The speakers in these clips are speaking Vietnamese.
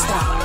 stop.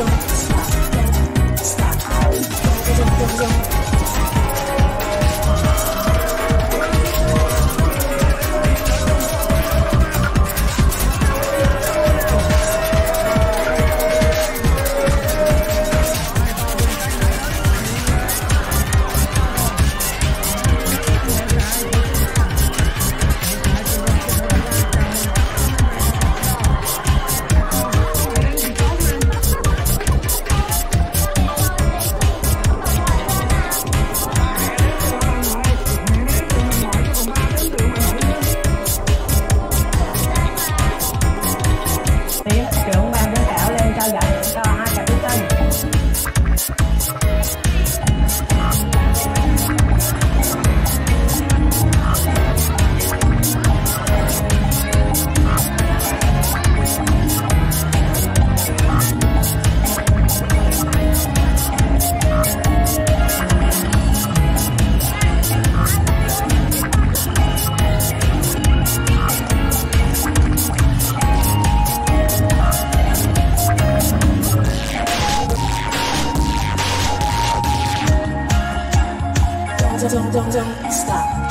go, stop, go, stop. 정정정정 스탑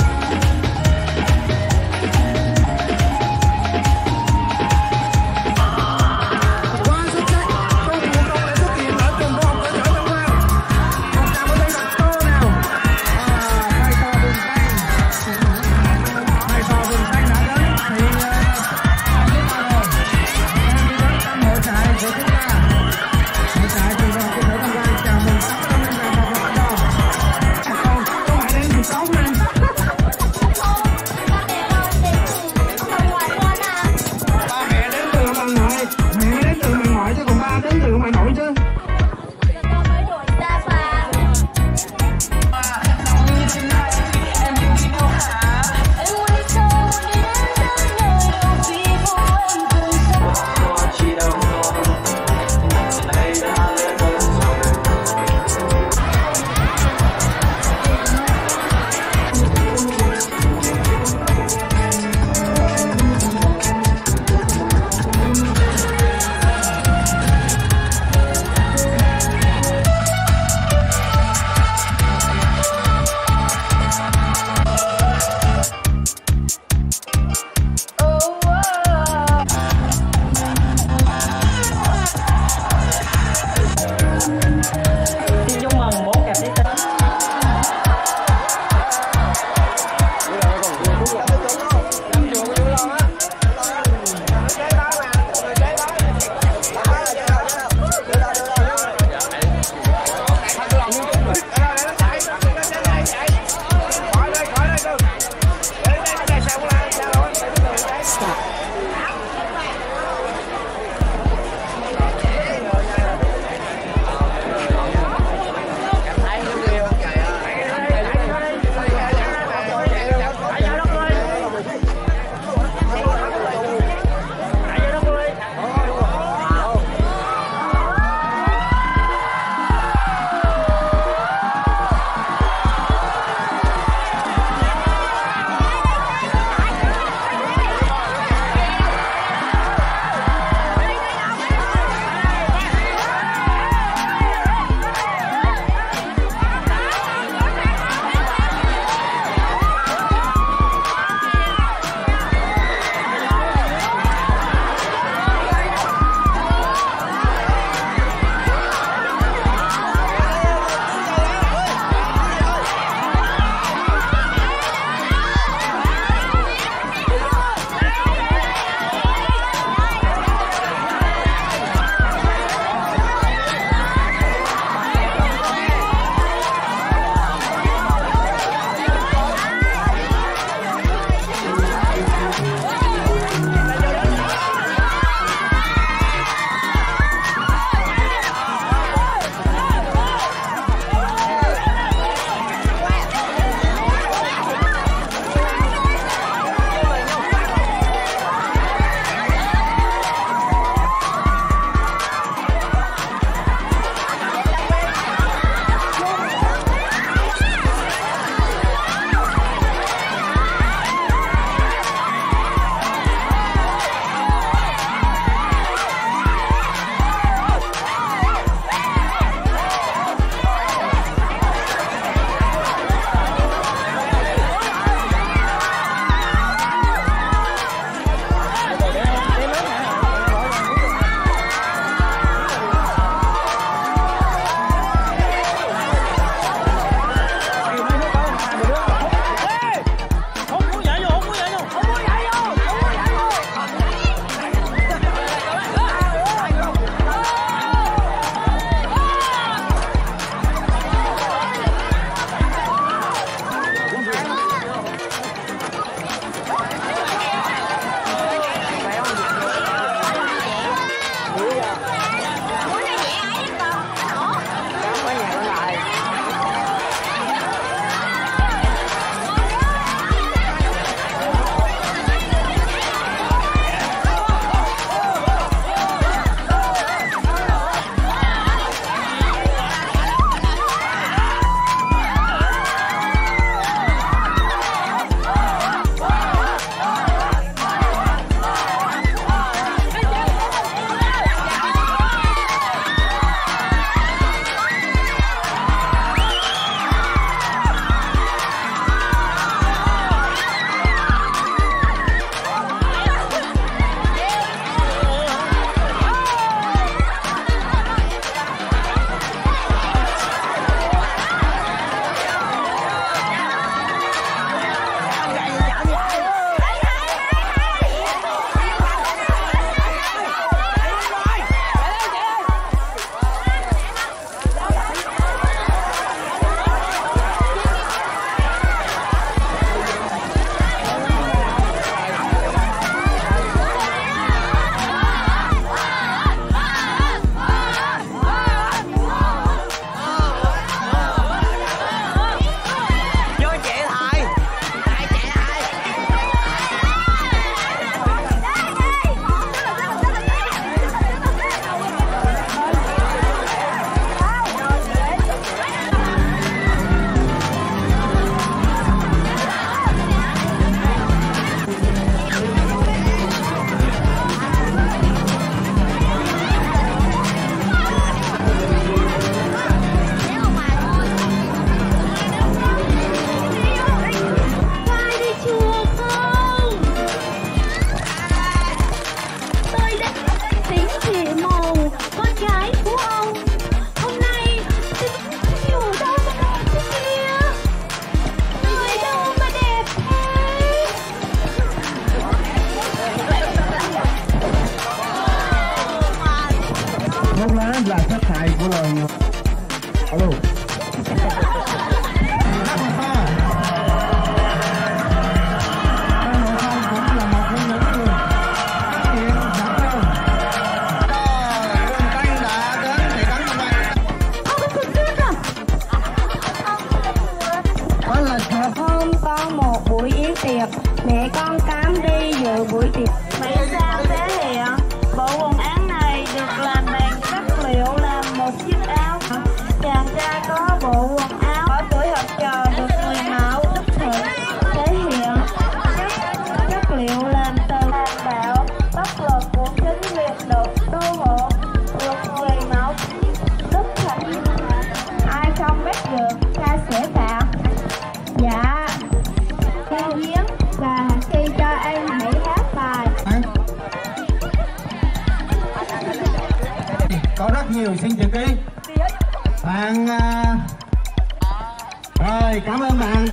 rồi cảm ơn bạn.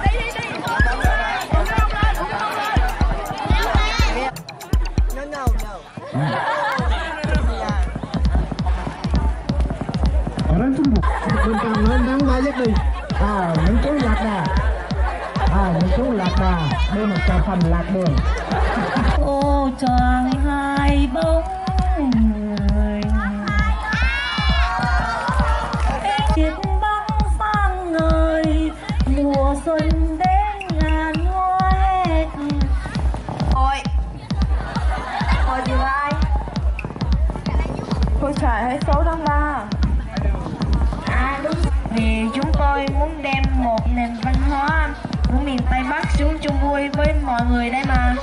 Bên cầm lên đắng ba dứt đi à những chú lạc đà. À những chú lạc đà. Đây một trà phần lạc đường. Ô tròn hai bóng số tháng 3 À đúng? Vì chúng tôi muốn đem một nền văn hóa của miền Tây Bắc xuống chung vui với mọi người đây mà.